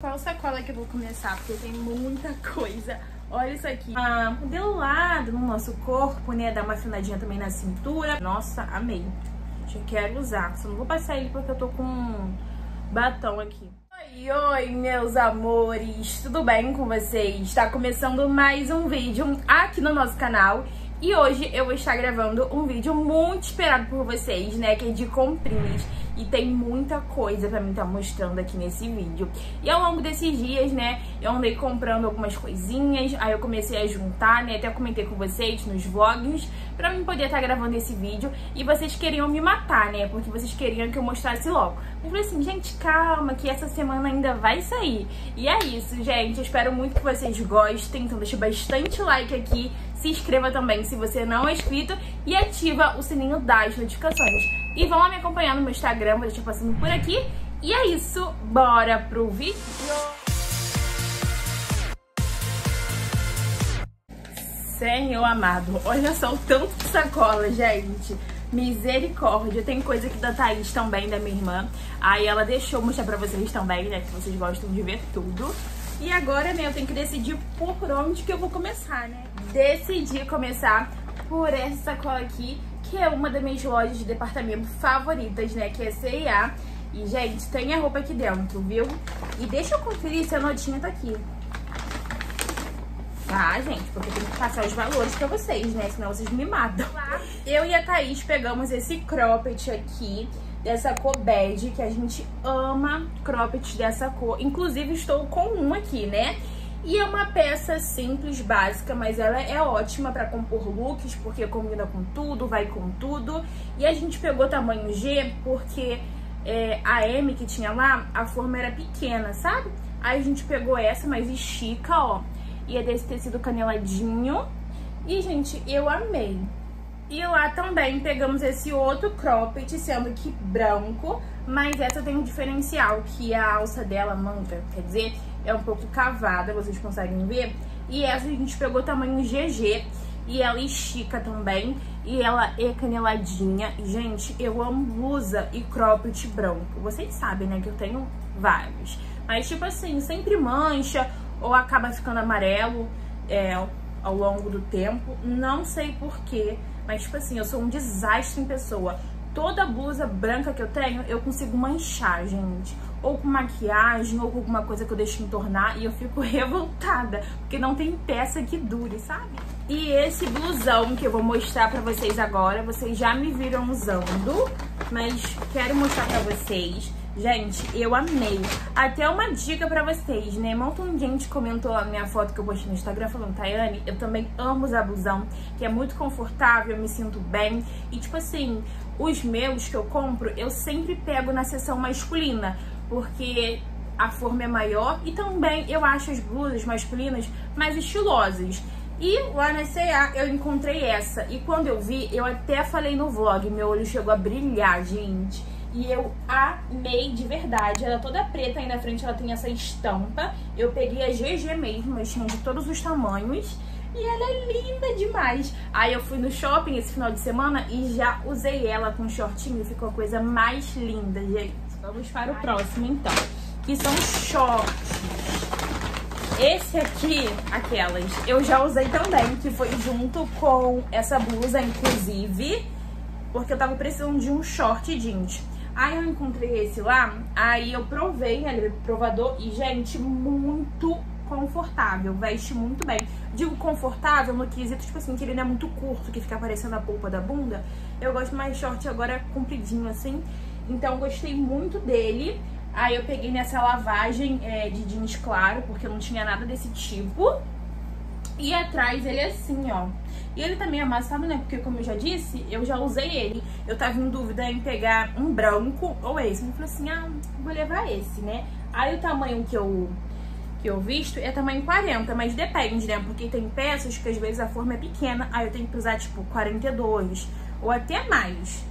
Qual sacola que eu vou começar? Porque tem muita coisa. Olha isso aqui. Ah, modelo lado no nosso corpo, né? Dá uma afinadinha também na cintura. Nossa, amei. Já quero usar. Só não vou passar ele porque eu tô com batom aqui. Oi, oi, meus amores. Tudo bem com vocês? Está começando mais um vídeo aqui no nosso canal. E hoje eu vou estar gravando um vídeo muito esperado por vocês, né? Que é de comprinhas. E tem muita coisa pra mim estar tá mostrando aqui nesse vídeo. E ao longo desses dias, né, eu andei comprando algumas coisinhas, aí eu comecei a juntar, né, até comentei com vocês nos vlogs, pra mim poder estar tá gravando esse vídeo. E vocês queriam me matar, né, porque vocês queriam que eu mostrasse logo. Eu falei assim, gente, calma, que essa semana ainda vai sair. E é isso, gente, eu espero muito que vocês gostem, então deixa bastante like aqui, se inscreva também se você não é inscrito e ativa o sininho das notificações. E vão lá me acompanhar no meu Instagram, vou deixar passando por aqui. E é isso, bora pro vídeo! Senhor amado, olha só o tanto de sacola, gente. Misericórdia. Tem coisa aqui da Thaís também, da minha irmã. Aí ela deixou mostrar pra vocês também, né? Que vocês gostam de ver tudo. E agora, né, eu tenho que decidir por onde que eu vou começar, né? Decidi começar por essa sacola aqui, que é uma das minhas lojas de departamento favoritas, né? Que é C&A. E, gente, tem a roupa aqui dentro, viu? E deixa eu conferir se a notinha tá aqui. Tá, gente? Porque tenho que passar os valores pra vocês, né? Senão vocês me matam. Eu e a Thaís pegamos esse cropped aqui, dessa cor bege, que a gente ama cropped dessa cor. Inclusive, estou com um aqui, né? E é uma peça simples, básica, mas ela é ótima para compor looks, porque combina com tudo, vai com tudo. E a gente pegou tamanho G porque é, a M que tinha lá, a forma era pequena, sabe? Aí a gente pegou essa, mas estica, ó. E é desse tecido caneladinho. E, gente, eu amei. E lá também pegamos esse outro cropped, sendo que branco, mas essa tem um diferencial, que a alça dela, manga, quer dizer, é um pouco cavada, vocês conseguem ver. E essa a gente pegou tamanho GG, e ela estica também, e ela é caneladinha. Gente, eu amo blusa e cropped branco. Vocês sabem, né, que eu tenho vários. Mas, tipo assim, sempre mancha ou acaba ficando amarelo é, ao longo do tempo. Não sei porquê, mas, tipo assim, eu sou um desastre em pessoa. Toda blusa branca que eu tenho, eu consigo manchar, gente. Ou com maquiagem, ou com alguma coisa que eu deixo entornar. E eu fico revoltada, porque não tem peça que dure, sabe? E esse blusão que eu vou mostrar pra vocês agora, vocês já me viram usando, mas quero mostrar pra vocês. Gente, eu amei. Até uma dica pra vocês, né? Um gente comentou a minha foto que eu postei no Instagram falando, Tayane, eu também amo usar blusão, que é muito confortável, eu me sinto bem. E tipo assim, os meus que eu compro, eu sempre pego na seção masculina, porque a forma é maior e também eu acho as blusas masculinas mais estilosas. E lá na C&A eu encontrei essa. E quando eu vi, eu até falei no vlog, meu olho chegou a brilhar, gente. E eu amei de verdade. Ela é toda preta aí na frente, ela tem essa estampa. Eu peguei a GG mesmo, mas tinha de todos os tamanhos. E ela é linda demais. Aí eu fui no shopping esse final de semana e já usei ela com shortinho. Ficou a coisa mais linda, gente. Vamos para o próximo, então. Que são shorts. Esse aqui, aquelas, eu já usei também, que foi junto com essa blusa, inclusive, porque eu tava precisando de um short jeans. Aí eu encontrei esse lá, aí eu provei, né, ele provador, e gente, muito confortável, veste muito bem. Digo confortável no quesito, tipo assim, que ele não é muito curto, que fica aparecendo a polpa da bunda. Eu gosto mais short agora compridinho assim, então gostei muito dele. Aí eu peguei nessa lavagem é, de jeans claro, porque eu não tinha nada desse tipo. E atrás ele é assim, ó. E ele também é amassado, né? Porque como eu já disse, eu já usei ele. Eu tava em dúvida em pegar um branco ou esse. Eu falei assim, ah, vou levar esse, né? Aí o tamanho que eu, que eu visto é tamanho 40, mas depende, né? Porque tem peças que às vezes a forma é pequena, aí eu tenho que usar tipo 42 ou até mais.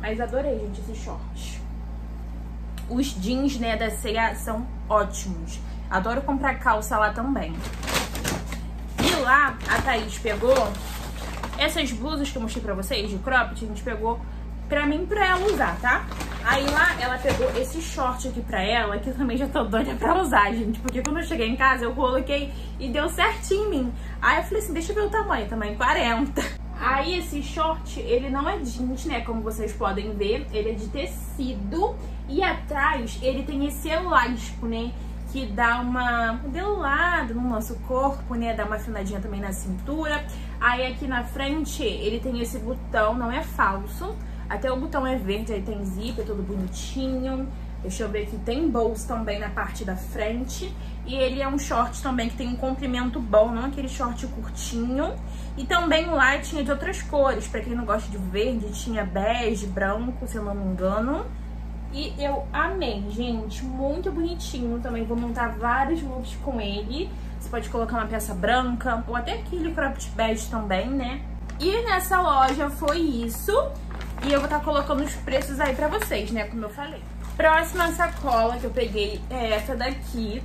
Mas adorei, gente, esses shorts. Os jeans, né, da ceia são ótimos. Adoro comprar calça lá também lá, a Thaís pegou essas blusas que eu mostrei pra vocês, de cropped, a gente pegou pra mim, pra ela usar, tá? Aí lá ela pegou esse short aqui pra ela, que eu também já tô doida pra usar, gente. Porque quando eu cheguei em casa, eu coloquei e deu certinho em mim. Aí eu falei assim, deixa eu ver o tamanho, tamanho 40. Aí esse short, ele não é jeans, né? Como vocês podem ver, ele é de tecido. E atrás ele tem esse elástico, né? Que dá uma modelada no nosso corpo, né? Dá uma afinadinha também na cintura. Aí aqui na frente ele tem esse botão, não é falso. Até o botão é verde, aí tem zíper, todo bonitinho. Deixa eu ver aqui, tem bolso também na parte da frente. E ele é um short também que tem um comprimento bom, não aquele short curtinho. E também lá tinha de outras cores, pra quem não gosta de verde, tinha bege, branco, se eu não me engano. E eu amei, gente, muito bonitinho. Também vou montar vários looks com ele. Você pode colocar uma peça branca, ou até aquele cropped bege também, né? E nessa loja foi isso. E eu vou estar tá colocando os preços aí pra vocês, né? Como eu falei. Próxima sacola que eu peguei é essa daqui.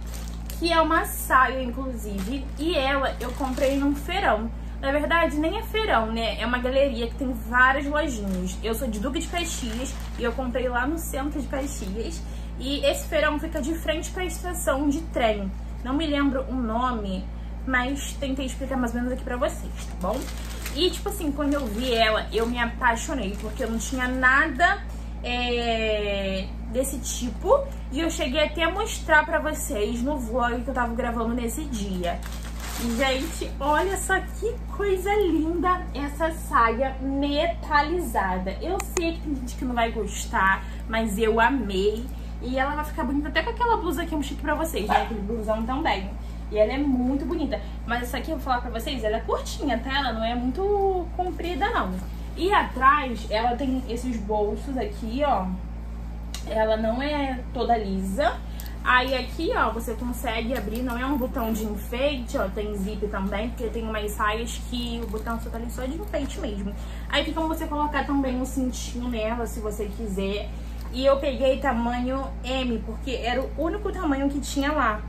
Que é uma saia, inclusive. E ela eu comprei num feirão. Na verdade, nem é feirão, né? É uma galeria que tem várias lojinhas. Eu sou de Duque de Caxias e eu comprei lá no centro de Caxias. E esse feirão fica de frente para a estação de trem. Não me lembro o nome, mas tentei explicar mais ou menos aqui pra vocês, tá bom? E, tipo assim, quando eu vi ela, eu me apaixonei, porque eu não tinha nada é, desse tipo. E eu cheguei até a mostrar pra vocês no vlog que eu tava gravando nesse dia. Gente, olha só que coisa linda essa saia metalizada. Eu sei que tem gente que não vai gostar, mas eu amei. E ela vai ficar bonita até com aquela blusa que eu mostrei pra vocês, né? Aquele blusão também. E ela é muito bonita. Mas essa aqui, eu vou falar pra vocês, ela é curtinha, tá? Ela não é muito comprida, não. E atrás, ela tem esses bolsos aqui, ó. Ela não é toda lisa. Aí aqui, ó, você consegue abrir, não é um botão de enfeite, ó, tem zip também, porque tem umas saias que o botão só tá ali só de enfeite mesmo. Aí tem como você colocar também um cintinho nela, se você quiser. E eu peguei tamanho M, porque era o único tamanho que tinha lá.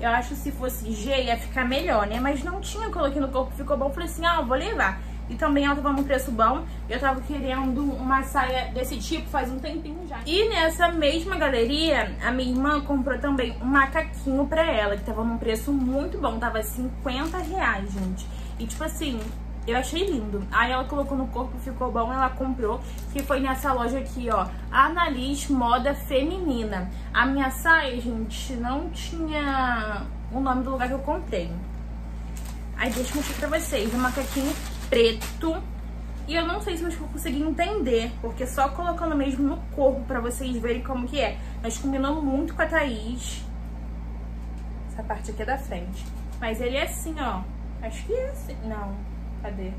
Eu acho que se fosse G ia ficar melhor, né? Mas não tinha, eu coloquei no corpo, ficou bom. Falei assim, ah, eu vou levar. E também ela tava num preço bom. Eu tava querendo uma saia desse tipo faz um tempinho já. E nessa mesma galeria, a minha irmã comprou também um macaquinho pra ela, que tava num preço muito bom. Tava 50 reais, gente. E tipo assim, eu achei lindo. Aí ela colocou no corpo, ficou bom, ela comprou. Que foi nessa loja aqui, ó. Analis Moda Feminina. A minha saia, gente, não tinha o nome do lugar que eu comprei. Aí deixa eu mostrar pra vocês. Um macaquinho preto. E eu não sei se vão conseguir entender, porque só colocando mesmo no corpo pra vocês verem como que é. Mas combinou muito com a Thaís. Essa parte aqui é da frente. Mas ele é assim, ó. Acho que é assim. Não. Cadê?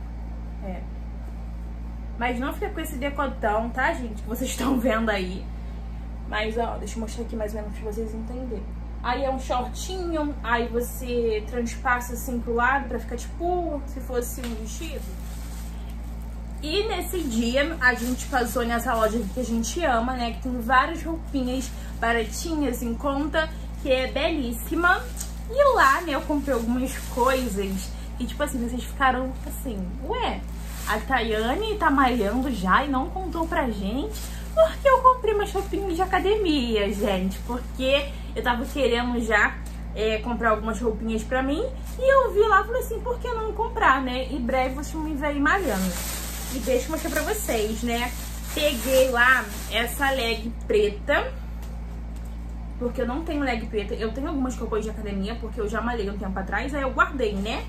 É. Mas não fica com esse decotão, tá, gente? Que vocês estão vendo aí. Mas, ó, deixa eu mostrar aqui mais ou menos pra vocês entenderem. Aí é um shortinho, aí você transpassa assim pro lado pra ficar tipo se fosse um vestido. E nesse dia a gente passou nessa loja que a gente ama, né? Que tem várias roupinhas baratinhas em conta, que é belíssima. E lá, né, eu comprei algumas coisas e tipo assim, vocês ficaram assim, ué, a Tayane tá malhando já e não contou pra gente porque eu comprei umas roupinhas de academia, gente. Porque eu tava querendo já é, comprar algumas roupinhas pra mim e eu vi lá e falei assim, por que não comprar, né? E breve vocês me ver aí malhando. E deixa eu mostrar pra vocês, né? Peguei lá essa leg preta porque eu não tenho leg preta. Eu tenho algumas roupas de academia, porque eu já malhei um tempo atrás, aí eu guardei, né?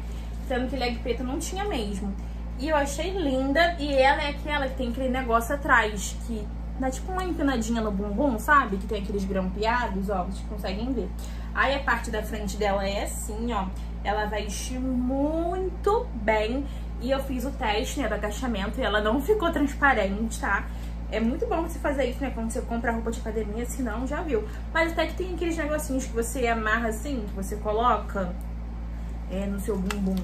sendo que leg preta não tinha mesmo. E eu achei linda, e ela é aquela que tem aquele negócio atrás, que dá tipo uma empinadinha no bumbum, sabe? Que tem aqueles grampeados, ó, vocês conseguem ver. Aí a parte da frente dela é assim, ó, ela veste muito bem. E eu fiz o teste, né, do agachamento, e ela não ficou transparente, tá? É muito bom você fazer isso, né, quando você compra roupa de academia, senão já viu. Mas até que tem aqueles negocinhos que você amarra assim, que você coloca é, no seu bumbum.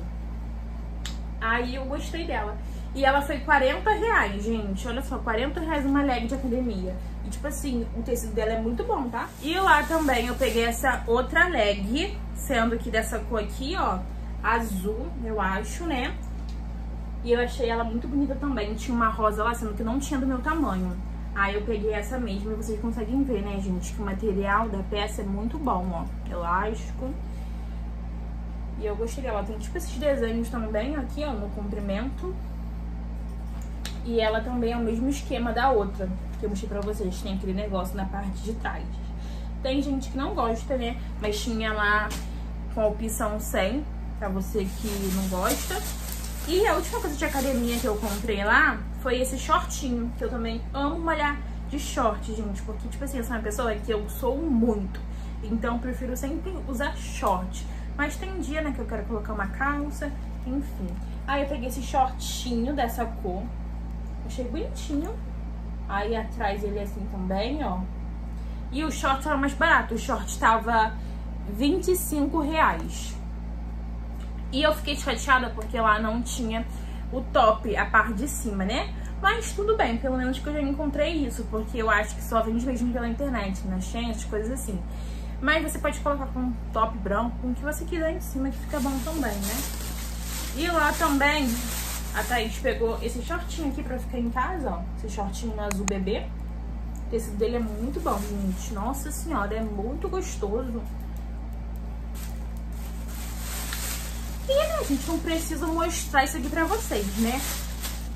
Aí eu gostei dela. E ela foi 40 reais, gente. Olha só, 40 reais uma leg de academia. E tipo assim, o tecido dela é muito bom, tá? E lá também eu peguei essa outra leg, sendo que dessa cor aqui, ó, azul, eu acho, né? E eu achei ela muito bonita também. Tinha uma rosa lá, sendo que não tinha do meu tamanho. Aí eu peguei essa mesma e vocês conseguem ver, né, gente, que o material da peça é muito bom, ó. Elástico. E eu gostei dela. Tem tipo esses desenhos também aqui, ó, no comprimento. E ela também é o mesmo esquema da outra, que eu mostrei pra vocês. Tem aquele negócio na parte de trás. Tem gente que não gosta, né? Mas tinha lá com a opção 100, pra você que não gosta. E a última coisa de academia que eu comprei lá foi esse shortinho, que eu também amo malhar de short, gente. Porque, tipo assim, eu sou uma pessoa que eu sou muito. Então, prefiro sempre usar short. Mas tem dia, né, que eu quero colocar uma calça, enfim. Aí eu peguei esse shortinho dessa cor. Achei bonitinho. Aí atrás ele é assim também, ó. E o short tava mais barato. O short tava 25 reais. E eu fiquei chateada porque lá não tinha o top, a parte de cima, né? Mas tudo bem, pelo menos que eu já encontrei isso, porque eu acho que só vende mesmo pela internet, nas chances, coisas assim. Mas você pode colocar com um top branco, com o que você quiser em cima, que fica bom também, né? E lá também, a Thaís pegou esse shortinho aqui pra ficar em casa, ó. Esse shortinho azul bebê. O tecido dele é muito bom, gente. Nossa senhora, é muito gostoso. E, né, gente, não preciso mostrar isso aqui pra vocês, né?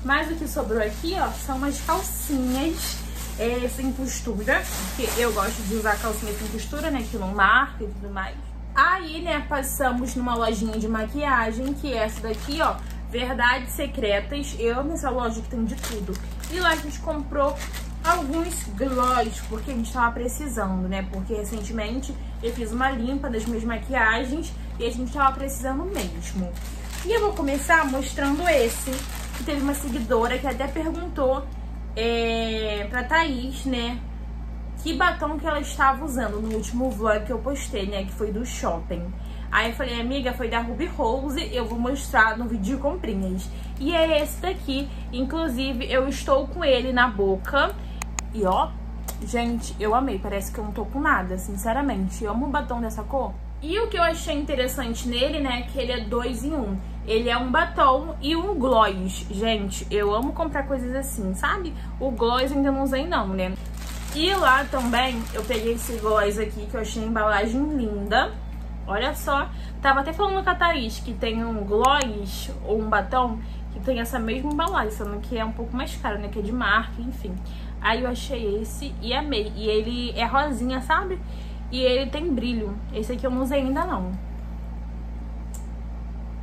Mas o que sobrou aqui, ó, são umas calcinhas é, sem costura. Porque eu gosto de usar calcinha sem costura, né? Que não marca e tudo mais. Aí, né, passamos numa lojinha de maquiagem, que é essa daqui, ó. Verdades Secretas. Eu amo essa loja que tem de tudo. E lá a gente comprou alguns gloss, porque a gente tava precisando, né? Porque recentemente eu fiz uma limpa das minhas maquiagens e a gente tava precisando mesmo. E eu vou começar mostrando esse, que teve uma seguidora que até perguntou é, pra Thaís, né? Que batom que ela estava usando no último vlog que eu postei, né? Que foi do shopping. Aí eu falei, amiga, foi da Ruby Rose, eu vou mostrar no vídeo de comprinhas. E é esse daqui, inclusive eu estou com ele na boca. E ó, gente, eu amei, parece que eu não tô com nada, sinceramente. Eu amo o batom dessa cor. E o que eu achei interessante nele, né, é que ele é dois em um. Ele é um batom e um gloss. Gente, eu amo comprar coisas assim, sabe? O gloss ainda não usei não, né? E lá também eu peguei esse gloss aqui que eu achei a embalagem linda. Olha só. Tava até falando com a Thaís que tem um gloss ou um batom que tem essa mesma embalagem, sendo que é um pouco mais caro, né? Que é de marca, enfim. Aí eu achei esse e amei. E ele é rosinha, sabe? E ele tem brilho. Esse aqui eu não usei ainda não.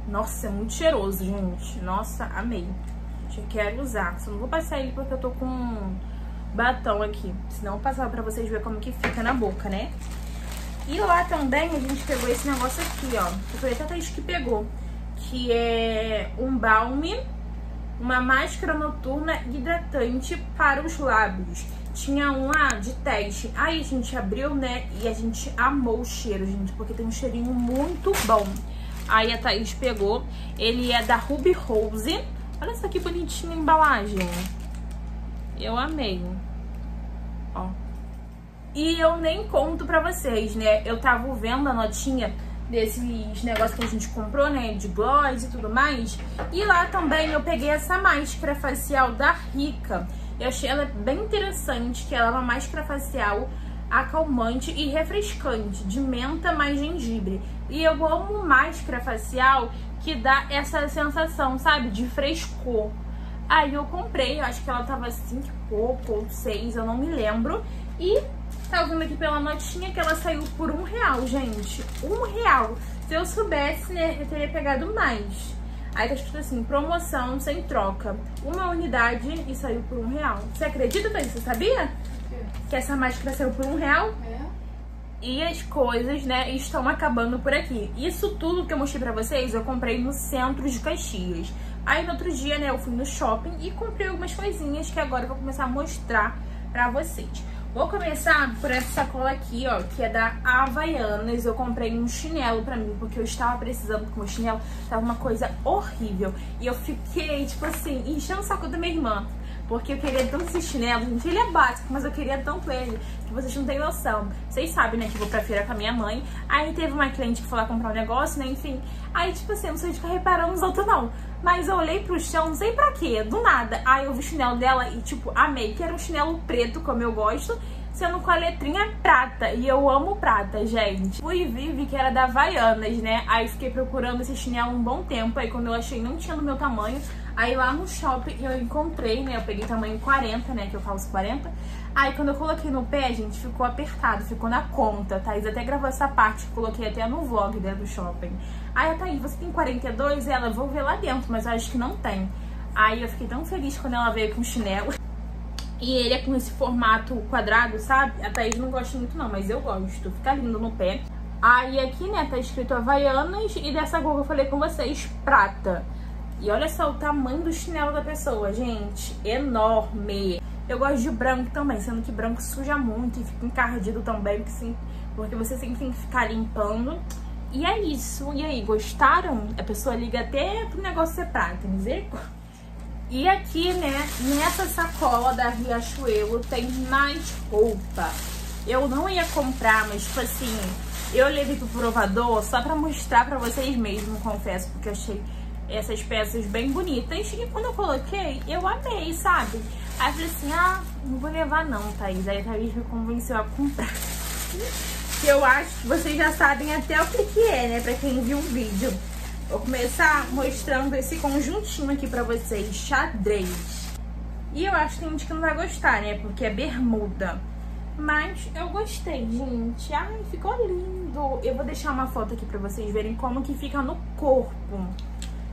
Nossa, é muito cheiroso, gente. Nossa, amei. Já quero usar. Só não vou passar ele porque eu tô com batom aqui. Senão eu vou passar pra vocês verem como que fica na boca, né? E lá também a gente pegou esse negócio aqui, ó. Eu falei até a Thaís que pegou. Que é um balme, uma máscara noturna hidratante para os lábios tinha um lá de teste. Aí a gente abriu, né? E a gente amou o cheiro, gente, porque tem um cheirinho muito bom. Aí a Thaís pegou. Ele é da Ruby Rose. Olha essa que bonitinha a embalagem. Eu amei. Ó. E eu nem conto pra vocês, né? Eu tava vendo a notinha desses negócios que a gente comprou, né? De gloss e tudo mais. E lá também eu peguei essa máscara facial da Rica. Eu achei ela bem interessante, que ela é uma máscara facial acalmante e refrescante, de menta mais gengibre. E eu amo máscara facial que dá essa sensação, sabe, de frescor. Aí eu comprei, acho que ela tava 5 pouco ou 6, eu não me lembro. E tá vendo aqui pela notinha que ela saiu por um real, gente. Um real. Se eu soubesse, né, eu teria pegado mais. Aí tá escrito assim, promoção sem troca. Uma unidade e saiu por um real. Você acredita, Thaís? Você sabia? Que essa máscara saiu por um real? É. E as coisas, né, estão acabando por aqui. Isso tudo que eu mostrei pra vocês, eu comprei no centro de Caxias. Aí no outro dia, né, eu fui no shopping e comprei algumas coisinhas que agora eu vou começar a mostrar pra vocês. Vou começar por essa sacola aqui, ó, que é da Havaianas. Eu comprei um chinelo pra mim, porque eu estava precisando, porque o chinelo tava uma coisa horrível. E eu fiquei, tipo assim, enchendo o saco da minha irmã Porque eu queria tanto esse chinelo, gente. Ele é básico, mas eu queria tanto ele que vocês não têm noção. Vocês sabem, né, que eu vou pra feira com a minha mãe. Aí teve uma cliente que foi lá comprar um negócio, né, enfim. Aí, tipo assim, não sei de ficar reparando os outros, não. Mas eu olhei pro chão, não sei pra quê, do nada. Aí eu vi o chinelo dela e, tipo, amei. Que era um chinelo preto, como eu gosto sendo com a letrinha prata. E eu amo prata, gente. Fui vi que era da Havaianas, né? Aí fiquei procurando esse chinelo um bom tempo. Aí quando eu achei não tinha no meu tamanho. Aí lá no shopping eu encontrei, né? Eu peguei tamanho 40, né? Que eu calço 40. Aí quando eu coloquei no pé, gente, ficou apertado, ficou na conta. Thaís até gravou essa parte, coloquei até no vlog, né, do shopping. Aí a Thaís, você tem 42? Ela, vou ver lá dentro, mas eu acho que não tem. Aí eu fiquei tão feliz quando ela veio com o chinelo. E ele é com esse formato quadrado, sabe? A Thaís não gosta muito não, mas eu gosto. Fica lindo no pé. Aí aqui, né, tá escrito Havaianas e dessa que eu falei com vocês, prata. E olha só o tamanho do chinelo da pessoa, gente. Enorme. Eu gosto de branco também, sendo que branco suja muito e fica encardido também, porque, você sempre tem que ficar limpando. E é isso. E aí, gostaram? A pessoa liga até pro negócio ser prata, misericórdia. E aqui, né, nessa sacola da Riachuelo tem mais roupa. Eu não ia comprar, mas tipo assim, eu levei pro provador só pra mostrar pra vocês mesmo, confesso, porque eu achei essas peças bem bonitas. E quando eu coloquei, eu amei, sabe? Aí eu falei assim, ah, não vou levar não, Thaís. Aí a Thaís me convenceu a comprar. que eu acho que vocês já sabem até o que que é, né, pra quem viu o vídeo. Vou começar mostrando esse conjuntinho aqui pra vocês, xadrez. E eu acho que tem gente que não vai gostar, né? Porque é bermuda. Mas eu gostei, gente. Ai, ficou lindo. Eu vou deixar uma foto aqui pra vocês verem como que fica no corpo.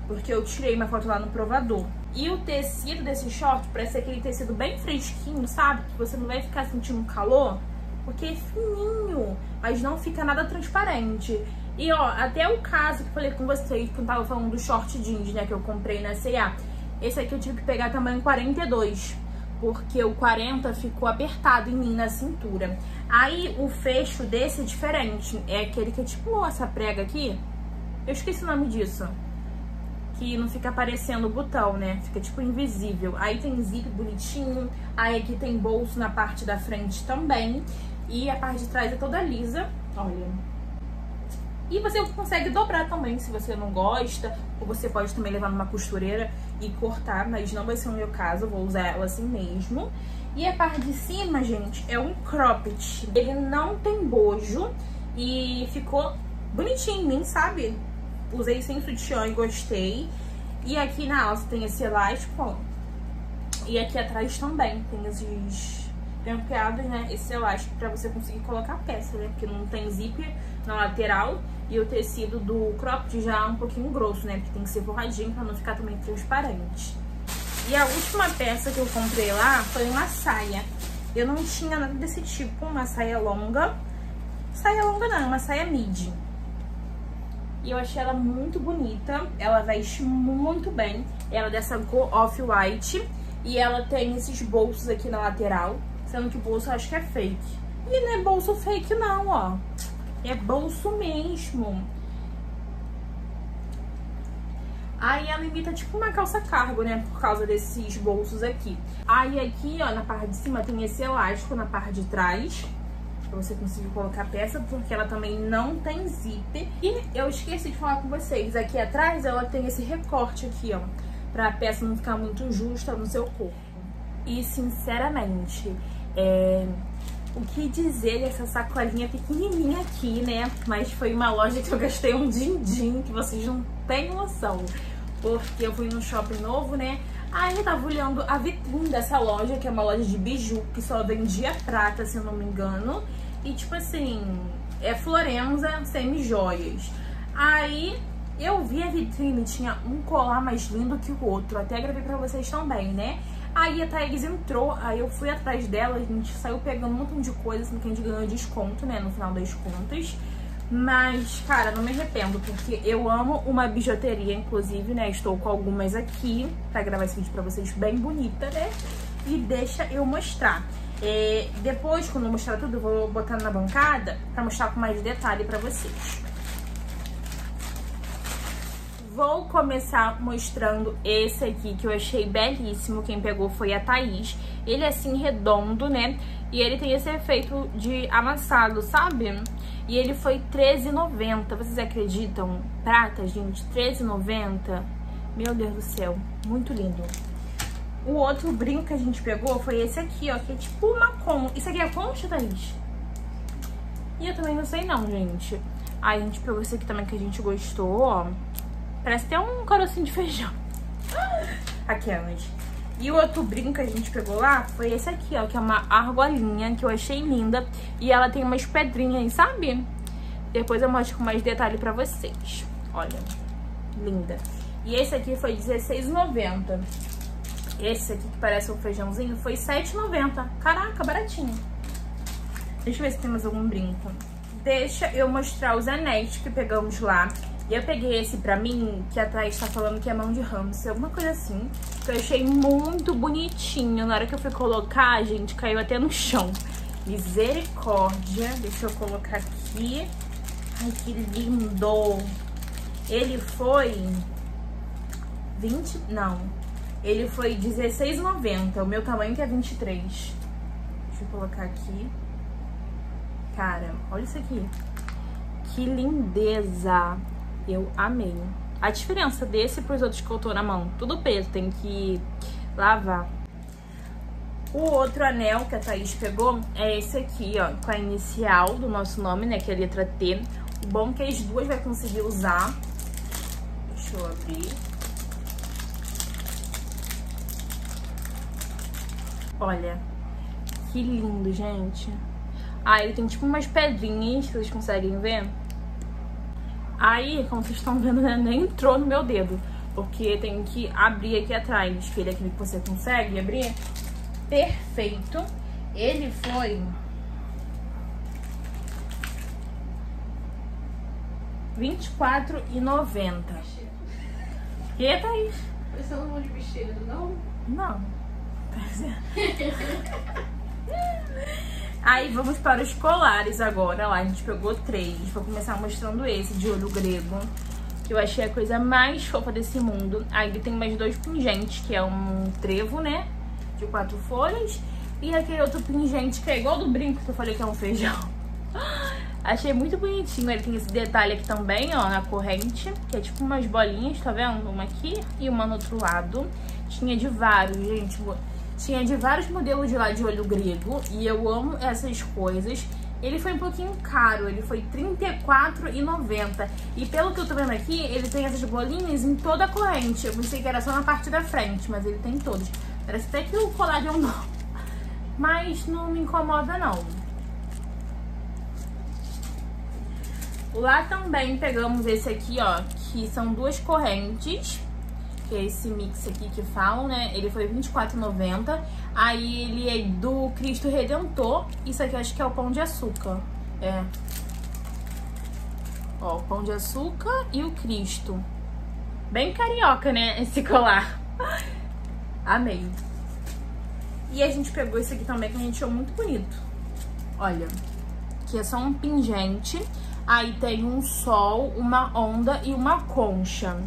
Porque eu tirei uma foto lá no provador. E o tecido desse short parece aquele tecido bem fresquinho, sabe? Que você não vai ficar sentindo calor. Porque é fininho, mas não fica nada transparente. E ó, até o caso que eu falei com vocês, que eu tava falando do short jeans, né, que eu comprei na C&A. Esse aqui eu tive que pegar tamanho 42, porque o 40 ficou apertado em mim na cintura. Aí o fecho desse é diferente, é aquele que é tipo essa prega aqui. Eu esqueci o nome disso. Que não fica aparecendo o botão, né? Fica tipo invisível. Aí tem zip bonitinho. Aí aqui tem bolso na parte da frente também. E a parte de trás é toda lisa. Olha, e você consegue dobrar também, se você não gosta. Ou você pode também levar numa costureira e cortar, mas não vai ser o meu caso, vou usar ela assim mesmo. E a parte de cima, gente, é um cropped. Ele não tem bojo e ficou bonitinho em mim, sabe? Usei sem sutiã e gostei. E aqui na alça tem esse elástico, ó. E aqui atrás também tem esses grampeados, né? Esse elástico pra você conseguir colocar a peça, né? Porque não tem zíper na lateral e o tecido do cropped já é um pouquinho grosso, né? Porque tem que ser forradinho pra não ficar também transparente. E a última peça que eu comprei lá foi uma saia. Eu não tinha nada desse tipo, uma saia longa. Saia longa não, uma saia midi. E eu achei ela muito bonita, ela veste muito bem. Ela é dessa cor off-white. E ela tem esses bolsos aqui na lateral, sendo que o bolso eu acho que é fake. E não é bolso fake não, ó. É bolso mesmo. Aí ela imita tipo uma calça cargo, né? Por causa desses bolsos aqui. Aí aqui, ó, na parte de cima tem esse elástico na parte de trás. Pra você conseguir colocar a peça, porque ela também não tem zíper. E eu esqueci de falar com vocês, aqui atrás ela tem esse recorte aqui, ó. Pra peça não ficar muito justa no seu corpo. E, sinceramente, é o que dizer dessa sacolinha pequenininha aqui, né? Mas foi uma loja que eu gastei um din-din, que vocês não têm noção. Porque eu fui num shopping novo, né? Aí eu tava olhando a vitrine dessa loja, que é uma loja de biju, que só vendia prata, se eu não me engano. E tipo assim, é Florenza semi-joias. Aí eu vi a vitrine, tinha um colar mais lindo que o outro. Até gravei pra vocês também, né? Aí a Thaís entrou, aí eu fui atrás dela, a gente saiu pegando um montão de coisas, assim, que a gente ganhou desconto, né, no final das contas. Mas, cara, não me arrependo, porque eu amo uma bijuteria, inclusive, né, estou com algumas aqui pra gravar esse vídeo pra vocês bem bonita, né, e deixa eu mostrar. É, depois, quando eu mostrar tudo, eu vou botar na bancada pra mostrar com mais detalhe pra vocês. Vou começar mostrando esse aqui, que eu achei belíssimo. Quem pegou foi a Thaís. Ele é assim, redondo, né? E ele tem esse efeito de amassado, sabe? E ele foi R$13,90. Vocês acreditam? Prata, gente, R$13,90. Meu Deus do céu, muito lindo. O outro brinco que a gente pegou foi esse aqui, ó, que é tipo uma concha. Isso aqui é concha, Thaís? E eu também não sei não, gente. Aí a gente pegou esse aqui também que a gente gostou, ó. Parece até um carocinho de feijão. Aquelas. E o outro brinco que a gente pegou lá foi esse aqui, ó, que é uma argolinha, que eu achei linda. E ela tem umas pedrinhas, sabe? Depois eu mostro com mais detalhe pra vocês. Olha, linda. E esse aqui foi R$16,90. Esse aqui, que parece um feijãozinho, foi R$7,90. Caraca, baratinho. Deixa eu ver se tem mais algum brinco. Deixa eu mostrar os anéis que pegamos lá. E eu peguei esse pra mim, que atrás tá falando que é mão de hamster, alguma coisa assim. Que eu achei muito bonitinho. Na hora que eu fui colocar, gente, caiu até no chão. Misericórdia. Deixa eu colocar aqui. Ai, que lindo. Ele foi 20, não. Ele foi R$16,90. O meu tamanho que é 23. Deixa eu colocar aqui. Cara, olha isso aqui. Que lindeza. Eu amei. A diferença desse pros outros que eu tô na mão, tudo preto, tem que lavar. O outro anel que a Thaís pegou é esse aqui, ó, com a inicial do nosso nome, né, que é a letra T. O bom é que as duas vai conseguir usar. Deixa eu abrir. Olha, que lindo, gente. Ele tem tipo umas pedrinhas, vocês conseguem ver? Aí, como vocês estão vendo, né, nem entrou no meu dedo. Porque tem que abrir aqui atrás, que ele é aquele que você consegue abrir. Perfeito. Ele foi... Vinte e quatro e noventa. Que, Thaís? Você não mão de bexiga, não? Não. Aí vamos para os colares agora. Lá a gente pegou três. Vou começar mostrando esse de olho grego. Que eu achei a coisa mais fofa desse mundo. Aí tem mais dois pingentes, que é um trevo, né? De quatro folhas. E aquele outro pingente que é igual do brinco que eu falei que é um feijão. Achei muito bonitinho. Ele tem esse detalhe aqui também, ó, na corrente. Que é tipo umas bolinhas, tá vendo? Uma aqui e uma no outro lado. Tinha de vários, gente. Tinha de vários modelos de lá de olho grego e eu amo essas coisas. Ele foi um pouquinho caro, ele foi R$34,90. E pelo que eu tô vendo aqui, ele tem essas bolinhas em toda a corrente. Eu pensei que era só na parte da frente, mas ele tem todas. Parece até que o colar é um nó. Mas não me incomoda, não. Lá também pegamos esse aqui, ó, que são duas correntes que é esse mix aqui que falam, né? Ele foi R$24,90. Aí ele é do Cristo Redentor. Isso aqui acho que é o pão de açúcar. É. Ó, o pão de açúcar e o Cristo. Bem carioca, né? Esse colar. Amei. E a gente pegou esse aqui também, que a gente achou muito bonito. Olha, que é só um pingente. Aí tem um sol, uma onda e uma concha.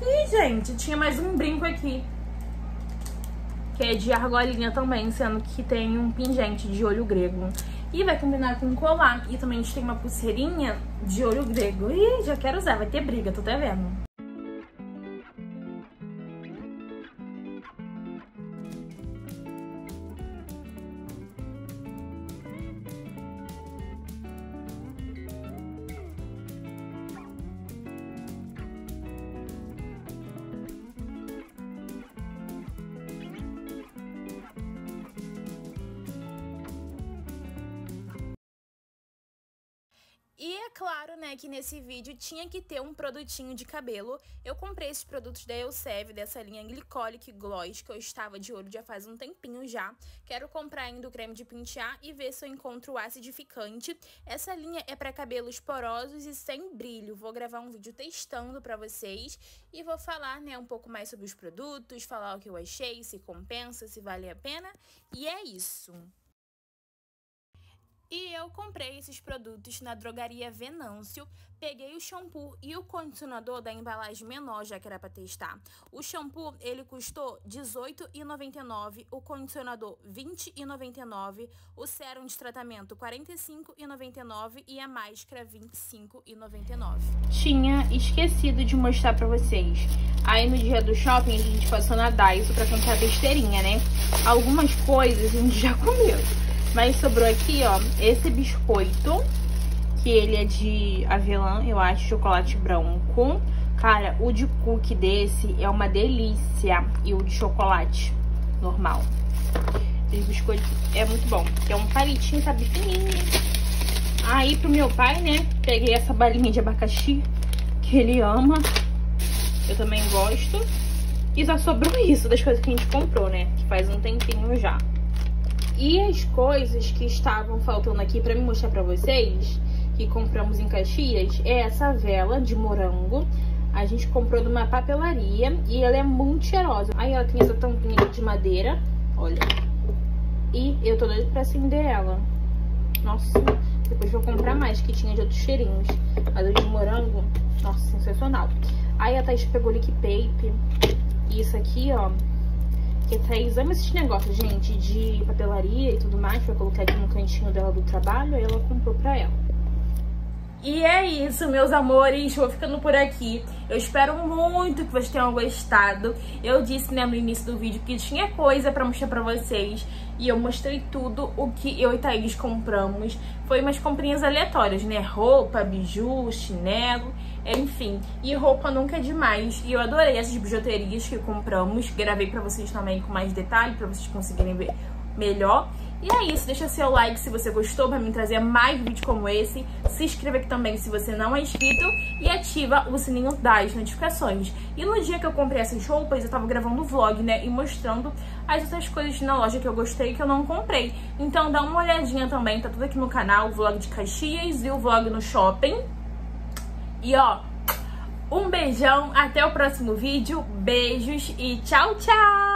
E, gente, tinha mais um brinco aqui. Que é de argolinha também, sendo que tem um pingente de olho grego. E vai combinar com colar. E também a gente tem uma pulseirinha de olho grego. Ih, já quero usar, vai ter briga, tô até vendo. Nesse vídeo tinha que ter um produtinho de cabelo. Eu comprei esses produtos da Elseve, dessa linha Glycolic Gloss, que eu estava de olho já faz um tempinho já. Quero comprar ainda o creme de pentear e ver se eu encontro o acidificante. Essa linha é para cabelos porosos e sem brilho. Vou gravar um vídeo testando para vocês e vou falar, né, um pouco mais sobre os produtos, falar o que eu achei, se compensa, se vale a pena. E é isso. E eu comprei esses produtos na drogaria Venâncio, peguei o shampoo e o condicionador da embalagem menor, já que era para testar. O shampoo, ele custou R$18,99, o condicionador R$20,99, o sérum de tratamento R$45,99 e a máscara R$25,99. Tinha esquecido de mostrar para vocês. Aí no dia do shopping a gente passou na Daiso para comprar besteirinha, né? Algumas coisas a gente já comeu. Mas sobrou aqui, ó, esse biscoito, que ele é de avelã, eu acho, chocolate branco. Cara, o de cookie desse é uma delícia. E o de chocolate normal. Esse biscoito é muito bom. É um palitinho, sabe, fininho. Aí, pro meu pai, né, peguei essa balinha de abacaxi, que ele ama. Eu também gosto. E só sobrou isso das coisas que a gente comprou, né, que faz um tempinho já. E as coisas que estavam faltando aqui pra me mostrar pra vocês, que compramos em Caxias, é essa vela de morango. A gente comprou numa papelaria e ela é muito cheirosa. Aí ela tem essa tampinha de madeira, olha. E eu tô doida pra acender ela. Nossa, depois vou comprar mais, que tinha de outros cheirinhos. Mas a de morango, nossa, sensacional. Aí a Thaís pegou lick paper. E isso aqui, ó, porque Thaís ama esses negócios, gente, de papelaria e tudo mais, pra colocar aqui no cantinho dela do trabalho, aí ela comprou pra ela. E é isso, meus amores, vou ficando por aqui. Eu espero muito que vocês tenham gostado. Eu disse, né, no início do vídeo que tinha coisa pra mostrar pra vocês. E eu mostrei tudo o que eu e Thaís compramos. Foi umas comprinhas aleatórias, né? Roupa, biju, chinelo, enfim. E roupa nunca é demais. E eu adorei essas bijuterias que compramos. Gravei pra vocês também com mais detalhe, pra vocês conseguirem ver melhor. E é isso, deixa seu like se você gostou pra me trazer mais vídeos como esse. Se inscreva aqui também se você não é inscrito e ativa o sininho das notificações. E no dia que eu comprei essas roupas, eu tava gravando vlog, né, e mostrando as outras coisas na loja que eu gostei que eu não comprei. Então dá uma olhadinha também, tá tudo aqui no canal, o vlog de Caxias e o vlog no shopping. E ó, um beijão, até o próximo vídeo, beijos e tchau, tchau!